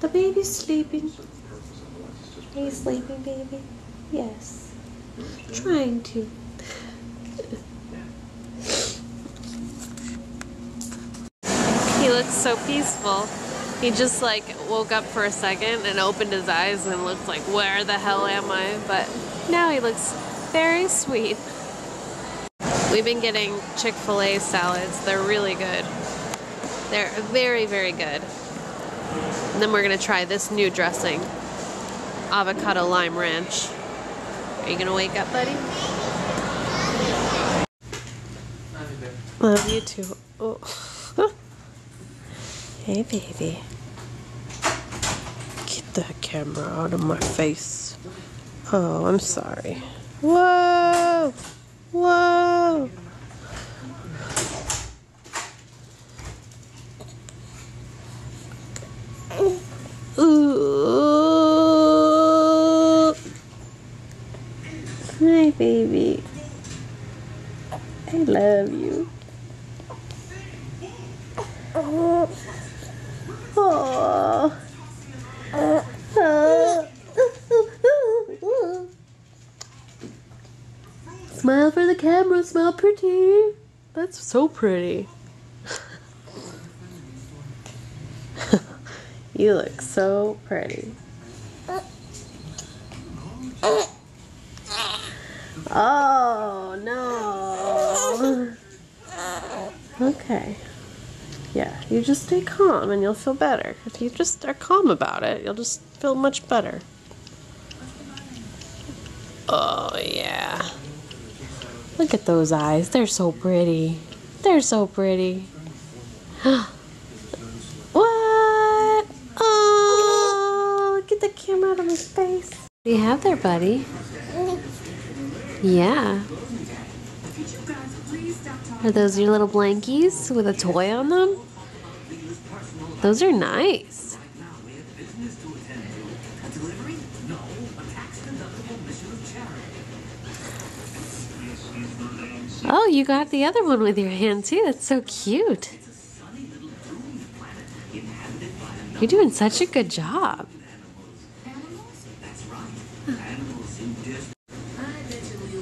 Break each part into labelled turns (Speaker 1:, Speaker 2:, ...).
Speaker 1: The baby's sleeping. Are you sleeping, baby? Yes. Trying to. He looks so peaceful. He just like woke up for a second and opened his eyes and looked like, where the hell am I? But now he looks very sweet. We've been getting Chick fil A salads. They're really good. They're very, very good. And then we're gonna try this new dressing avocado lime ranch. Are you gonna wake up, buddy? Love you too. Oh. hey, baby. Get that camera out of my face. Oh, I'm sorry. Whoa! Whoa! Ooh. Hi, baby. I love you. Oh. Smile for the camera, smile pretty. That's so pretty. you look so pretty. Oh no. Okay. Yeah, you just stay calm and you'll feel better. If you just are calm about it, you'll just feel much better. Oh, yeah. Look at those eyes. They're so pretty. They're so pretty. what? Oh, at the camera out of his face. What do you have there, buddy? Yeah. Are those your little blankies with a toy on them? Those are nice. Oh, you got the other one with your hand too. That's so cute. You're doing such a good job.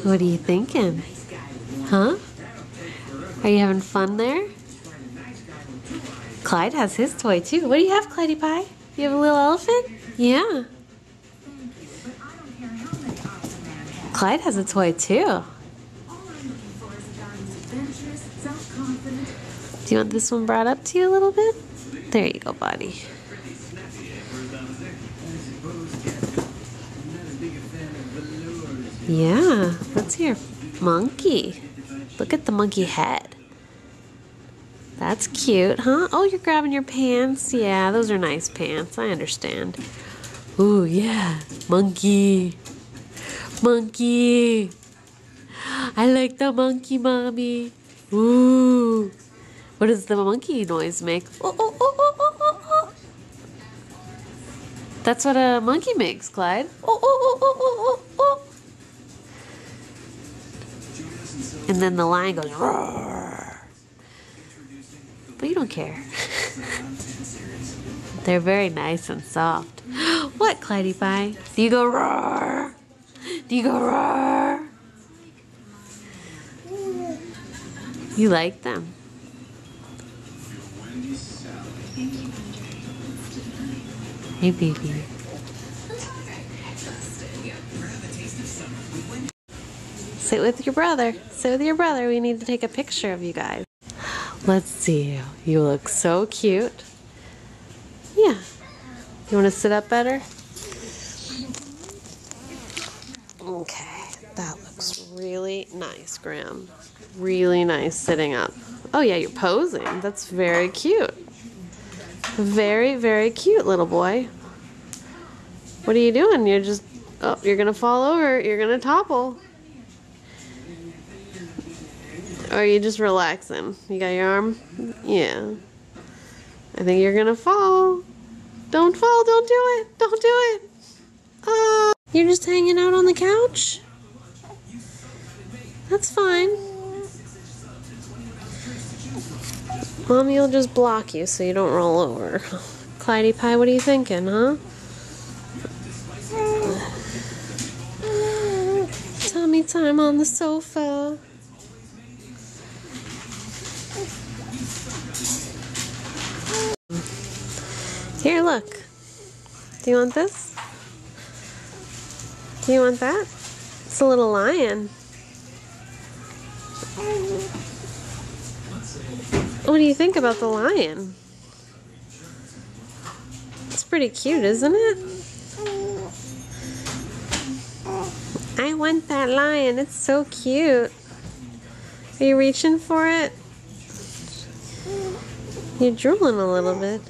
Speaker 1: What are you thinking? Huh? Are you having fun there? Clyde has his toy too. What do you have, Clydey Pie? You have a little elephant? Yeah. Clyde has a toy too. Do you want this one brought up to you a little bit? There you go, buddy. Yeah, that's your monkey. Look at the monkey head. That's cute, huh? Oh, you're grabbing your pants. Yeah, those are nice pants. I understand. Ooh, yeah. Monkey. Monkey. I like the monkey, mommy. Ooh. What does the monkey noise make? Oh, oh, oh, oh, oh, oh, oh. That's what a monkey makes, Clyde. Oh, oh, oh, oh, oh, oh, oh. And then the lion goes, roar. But you don't care. They're very nice and soft. what, Clyde Pie? Do you go roar? Do you go roar? You like them. Hey, baby. Sit with your brother. Sit with your brother. We need to take a picture of you guys. Let's see. You look so cute. Yeah. You want to sit up better? Okay. That looks really nice, Graham. Really nice sitting up. Oh, yeah, you're posing. That's very cute. Very, very cute, little boy. What are you doing? You're just, oh, you're going to fall over. You're going to topple. Or are you just relaxing? You got your arm? Yeah. I think you're going to fall. Don't fall. Don't do it. Don't do it. Oh, you're just hanging out on the couch? That's fine. Mommy will just block you so you don't roll over. Clyde Pie, what are you thinking, huh? Tummy time on the sofa. Here, look. Do you want this? Do you want that? It's a little lion. What do you think about the lion? It's pretty cute, isn't it? I want that lion. It's so cute. Are you reaching for it? You're drooling a little bit.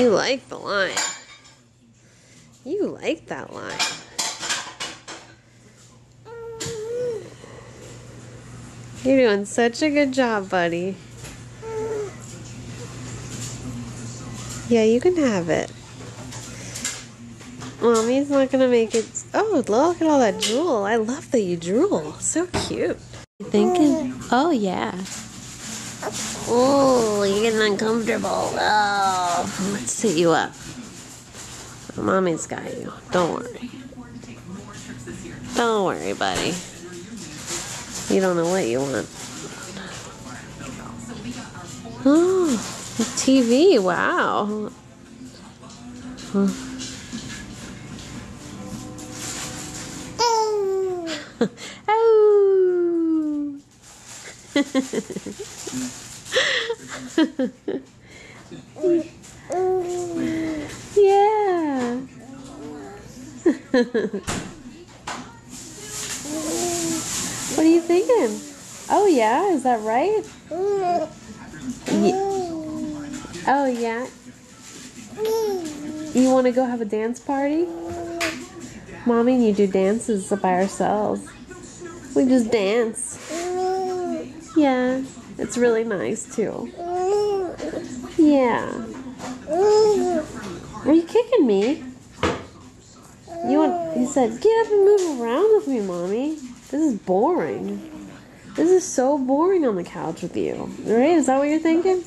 Speaker 1: You like the lion. You like that lion. You're doing such a good job, buddy. Yeah, you can have it. Mommy's not gonna make it. Oh, look at all that drool. I love that you drool. So cute. You thinking? Oh, yeah. Oh, you're getting uncomfortable. Oh, let's sit you up. Mommy's got you. Don't worry. Don't worry, buddy. You don't know what you want. Oh, TV. Wow. Huh. oh. yeah. what are you thinking? Oh yeah, is that right? Ye- Oh yeah. You want to go have a dance party? Mommy you do dances by ourselves. We just dance. Yeah, it's really nice too. Yeah. Are you kicking me? You want? He said, "Get up and move around with me, mommy. This is boring. This is so boring on the couch with you." Right? Is that what you're thinking?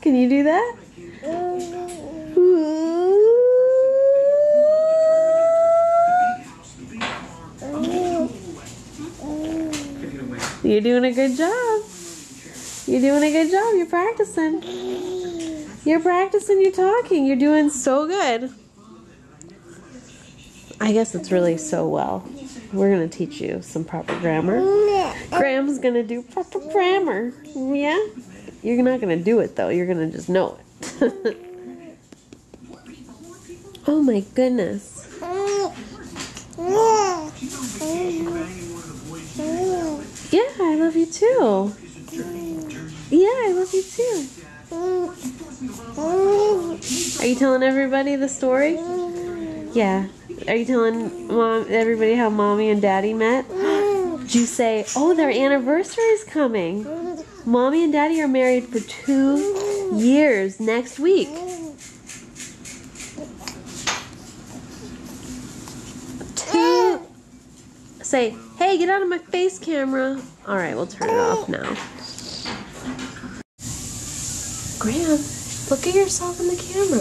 Speaker 1: Can you do that? You're doing a good job. You're doing a good job. You're practicing. You're practicing You're talking. You're doing so good. I guess it's really so well. We're going to teach you some proper grammar. Graham's going to do proper grammar. Yeah? You're not going to do it though. You're going to just know it. oh my goodness. Yeah, I love you too. Yeah, I love you too. Are you telling everybody the story? Yeah. Are you telling mom everybody how mommy and daddy met? Did you say, "Oh, their anniversary is coming"? Mommy and daddy are married for two years next week. Two. Say, hey, get out of my face camera. All right, we'll turn it off now. Graham, look at yourself in the camera.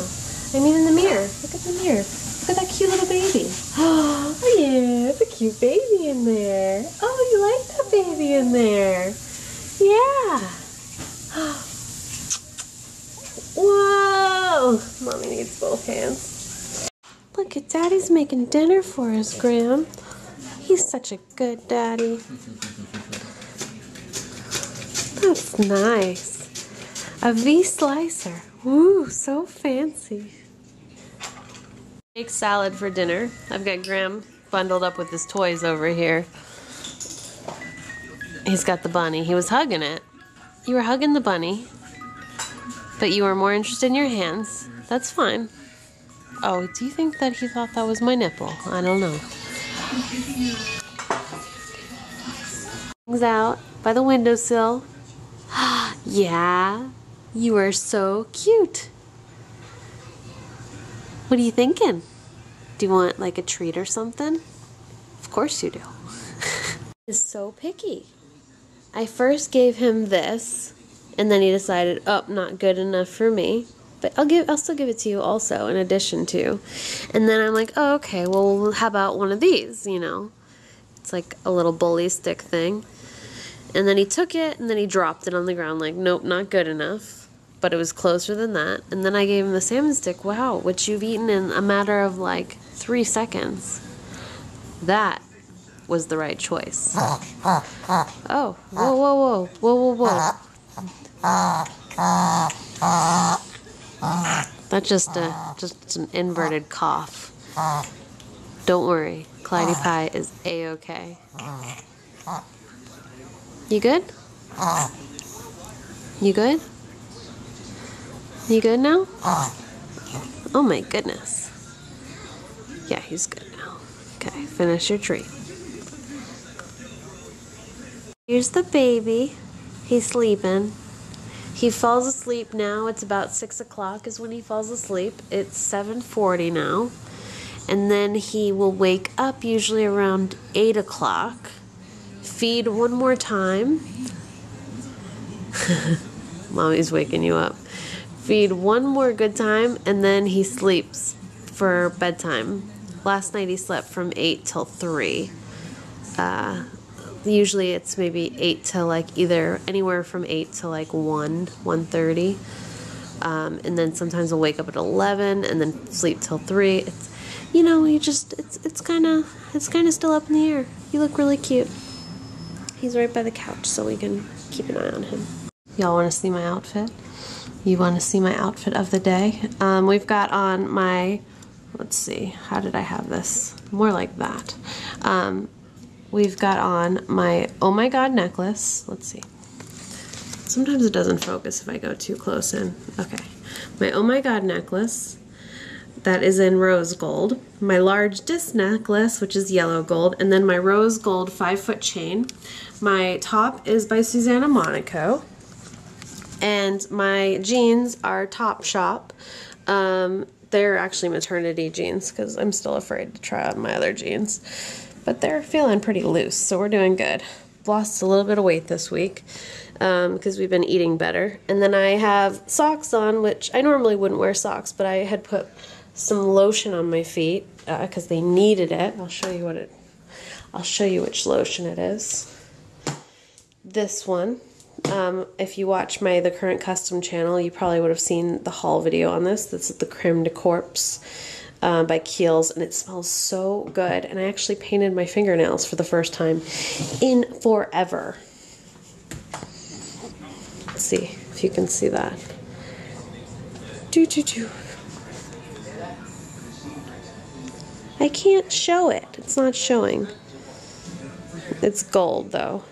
Speaker 1: I mean, in the mirror. Look at the mirror. Look at that cute little baby. Oh, yeah, it's a cute baby in there. Oh, you like that baby in there. Yeah. Whoa! Mommy needs both hands. Look at Daddy's making dinner for us, Graham. He's such a good daddy. That's nice. A V slicer. Ooh, so fancy. Make salad for dinner. I've got Graham bundled up with his toys over here. He's got the bunny. He was hugging it. You were hugging the bunny, but you were more interested in your hands. That's fine. Oh, do you think that he thought that was my nipple? I don't know. Hangs out by the windowsill. yeah, you are so cute. What are you thinking? Do you want like a treat or something? Of course you do. He's so picky. I first gave him this, and then he decided, oh, not good enough for me. But I'll give, I'll still give it to you also, in addition to. And then I'm like, oh, okay, well, how about one of these? You know, it's like a little bully stick thing. And then he took it, and then he dropped it on the ground, like, nope, not good enough. But it was closer than that. And then I gave him the salmon stick. Wow, which you've eaten in a matter of like three seconds. That was the right choice. Oh, whoa, whoa, whoa, whoa, whoa, whoa. That's just a just an inverted cough. Don't worry, Clyde Pie is a okay. You good? You good? You good now? Oh my goodness. Yeah, he's good now. Okay, finish your treat. Here's the baby. He's sleeping. He falls asleep now. It's about six o'clock is when he falls asleep. It's seven forty now, and then he will wake up usually around eight o'clock. Feed one more time. Mommy's waking you up. Feed one more good time, and then he sleeps for bedtime. Last night he slept from eight till three. Uh, usually it's maybe 8 to like either anywhere from 8 to like 1 1.30 um, and then sometimes i'll wake up at 11 and then sleep till 3 it's you know you just it's it's kind of it's kind of still up in the air. You look really cute. He's right by the couch so we can keep an eye on him. Y'all want to see my outfit? You want to see my outfit of the day? Um, we've got on my let's see how did i have this? More like that. Um, we've got on my Oh My God necklace. Let's see. Sometimes it doesn't focus if I go too close in. Okay. My Oh My God necklace that is in rose gold. My large disc necklace, which is yellow gold. And then my rose gold five foot chain. My top is by Susana Monaco. And my jeans are Topshop. Um, they're actually maternity jeans because I'm still afraid to try on my other jeans but they're feeling pretty loose, so we're doing good. Lost a little bit of weight this week because um, we've been eating better. And then I have socks on, which I normally wouldn't wear socks, but I had put some lotion on my feet because uh, they needed it. I'll show you what it. I'll show you which lotion it is. This one. Um, if you watch my The Current Custom channel, you probably would have seen the haul video on this. This is the Creme de Corps uh, by Kiehl's, and it smells so good. And I actually painted my fingernails for the first time in forever. Let's see if you can see that. Do do do. I can't show it. It's not showing. It's gold though.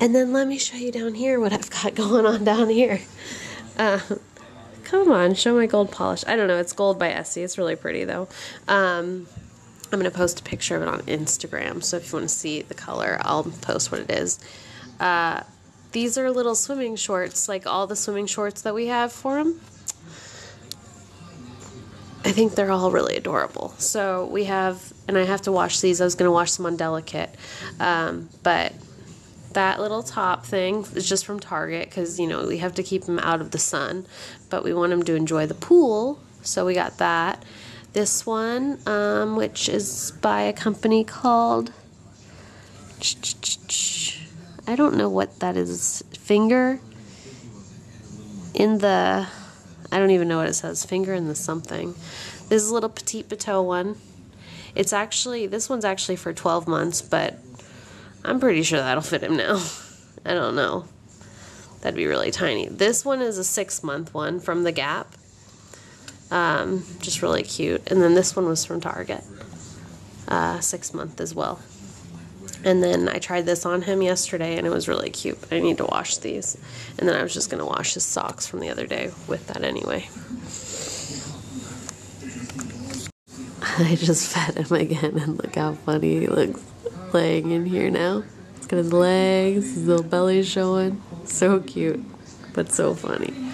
Speaker 1: And then let me show you down here what I've got going on down here. Uh, Come on, show my gold polish. I don't know. It's gold by Essie. It's really pretty, though. Um, I'm going to post a picture of it on Instagram. So if you want to see the color, I'll post what it is. Uh, these are little swimming shorts, like all the swimming shorts that we have for them. I think they're all really adorable. So we have, and I have to wash these. I was going to wash them on Delicate. Um, but that little top thing is just from Target because, you know, we have to keep them out of the sun, but we want them to enjoy the pool. So we got that. This one, um, which is by a company called. I don't know what that is. Finger in the. I don't even know what it says. Finger in the something. This is a little Petit Bateau one. It's actually, this one's actually for 12 months, but I'm pretty sure that'll fit him now. I don't know. That'd be really tiny. This one is a six month one from The Gap. Um, just really cute. And then this one was from Target. Uh, six month as well. And then I tried this on him yesterday and it was really cute. But I need to wash these. And then I was just going to wash his socks from the other day with that anyway. I just fed him again and look how funny he looks. Playing in here now. He's got his legs, his little belly showing. So cute, but so funny.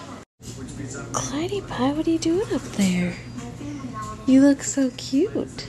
Speaker 1: Clyde Pie, what are you doing up there? You look so cute.